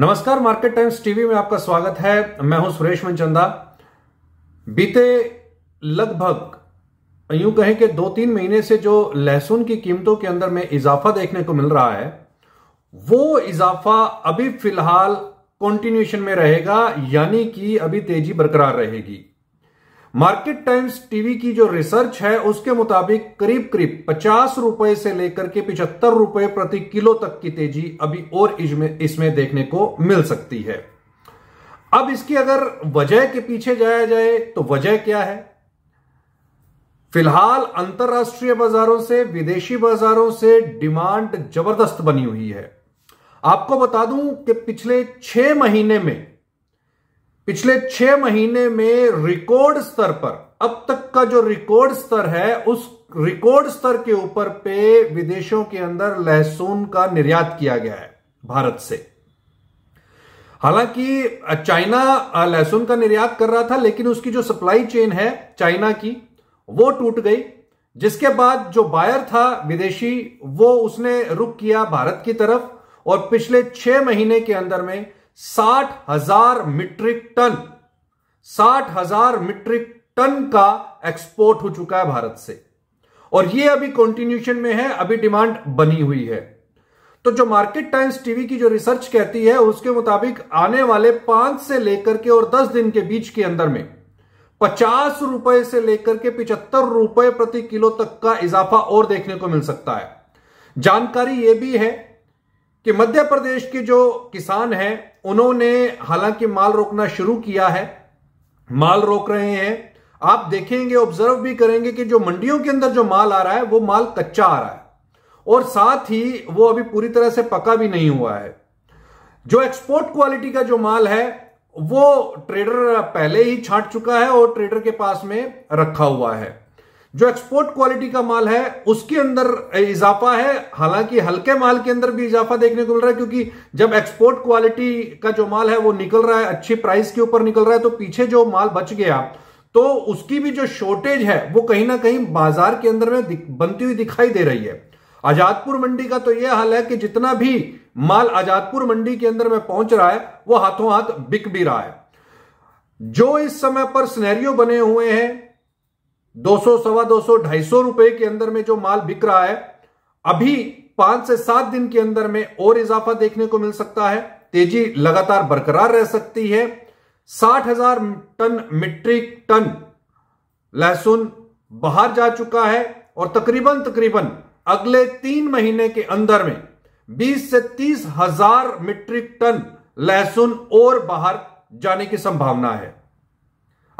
नमस्कार, market times TV में आपका स्वागत है। मैं हूँ सुरेश मनचंदा। बीते लगभग, यूँ कहें कि दो तीन महीने से जो लहसुन की कीमतों के अंदर में इजाफा देखने को मिल रहा है, वो इजाफा अभी फ़िलहाल कंटिन्यूशन में रहेगा, यानी कि अभी तेज़ी बरकरार रहेगी। मार्केट टाइम्स टीवी की जो रिसर्च है, उसके मुताबिक करीब करीब पचास रुपए से लेकर के पिछहत्तर रुपए प्रति किलो तक की तेज़ी अभी और इसमें देखने को मिल सकती है। अब इसकी अगर वजह के पीछे जाया जाए तो वजह क्या है? फ़िलहाल अंतरराष्ट्रीय बाजारों से, विदेशी बाजारों से डिमांड ज़बरदस्त बनी हुई है। आपको बता दूँ कि पिछले छह महीने में पिछले छह महीने में रिकॉर्ड स्तर पर, अब तक का जो रिकॉर्ड स्तर है, उस रिकॉर्ड स्तर के ऊपर पे विदेशों के अंदर लहसुन का निर्यात किया गया है, भारत से। हालाँकि, चाइना लहसुन का निर्यात कर रहा था, लेकिन उसकी जो सप्लाई चेन है, चाइना की, वो टूट गई। जिसके बाद जो बायर था, विदेशी, वो उसने रुक किया भारत की तरफ़, और पिछले छह महीने के अंदर में साठ हज़ार मीट्रिक टन साठ हज़ार मीट्रिक टन का एक्सपोर्ट हो चुका है भारत से। और ये अभी कंटिन्यूशन में है, अभी डिमांड बनी हुई है। तो जो मार्केट टाइम्स टीवी की जो रिसर्च कहती है, उसके मुताबिक आने वाले पाँच से लेकर के और दस दिन के बीच के अंदर में पचास रुपए से लेकर के पिचहत्तर रुपए प्रति किलो तक का इजाफा और देखने को मिल सकता है। जानकारी यह भी है कि मध्य प्रदेश के जो किसान हैं, उन्होंने हालाँकि माल रोकना शुरू किया है, माल रोक रहे हैं। आप देखेंगे ऑब्ज़र्व भी करेंगे कि जो मंडियों के अंदर जो माल आ रहा है, वो माल कच्चा आ रहा है। और साथ ही वो अभी पूरी तरह से पका भी नहीं हुआ है। जो एक्सपोर्ट क्वालिटी का जो माल है, वो ट्रेडर पहले ही छांट चुका है और ट्रेडर के पास में रखा हुआ है। जो एक्सपोर्ट क्वालिटी का माल है, उसके अंदर इजाफा है। हालाँकि हल्के माल के अंदर भी इजाफा देखने को मिल रहा है, क्योंकि जब एक्सपोर्ट क्वालिटी का जो माल है, वो निकल रहा है, अच्छी प्राइस के ऊपर निकल रहा है तो पीछे जो माल बच गया तो उसकी भी जो शॉर्टेज है, वो कहीं ना कहीं बाज़ार के अंदर में बनती हुई दिखाई दे रही है। आजादपुर मंडी का तो यह हाल है कि जितना भी माल आजादपुर मंडी के अंदर में पहुँच रहा है, वो हाथों हाथ बिक भी रहा है। जो इस समय पर स्नैरियो बने हुए हैं दो सौ, सवा दो सौ, ढाई सौ रुपए के अंदर में जो माल बिक रहा है, अभी पाँच से सात दिन के अंदर में और इजाफा देखने को मिल सकता है। तेज़ी लगातार बरकरार रह सकती है। साठ हज़ार टन मीट्रिक टन लहसुन बाहर जा चुका है और तकरीबन तकरीबन अगले तीन महीने के अंदर में 20 से तीस हज़ार मीट्रिक टन लहसुन और बाहर जाने की संभावना है।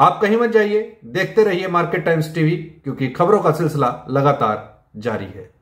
आप कहीं मत जाइए, देखते रहिए मार्केट टाइम्स टीवी, क्योंकि खबरों का सिलसिला लगातार जारी है।